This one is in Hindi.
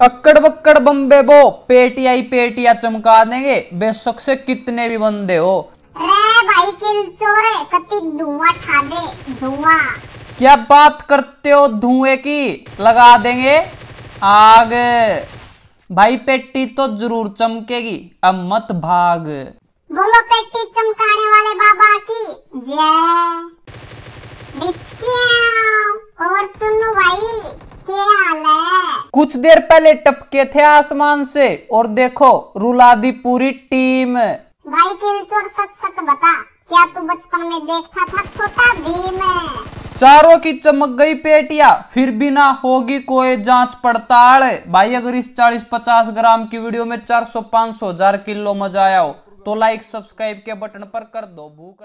अक्कड़ बक्कड़ बम्बे बो पेटिया ही पेटिया चमका देंगे। बेशक से कितने भी बंदे हो। भाई चोरे कति धुआँ ठा दे धुआँ। क्या बात करते हो धुएँ की? लगा देंगे। आग। भाई पेटी तो ज़रूर चमकेगी। अब मत भाग। बोलो पेटी चमकाने वाले बाबा की जय डिचकियाँ। और सुनो भाई क्या हाल है कुछ देर पहले टपके थे आसमान से और देखो रुला दी पूरी टीम। भाई सच सच बता क्या तू बचपन में देखता था छोटा भीम? चारों की चमक गई पेटिया फिर भी ना होगी कोई जाँच पड़ताल। भाई अगर इस 40-50 ग्राम की वीडियो में 400-500 हज़ार किलो मज़ा आया हो तो लाइक सब्सक्राइब के बटन पर कर दो भूख